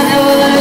I know that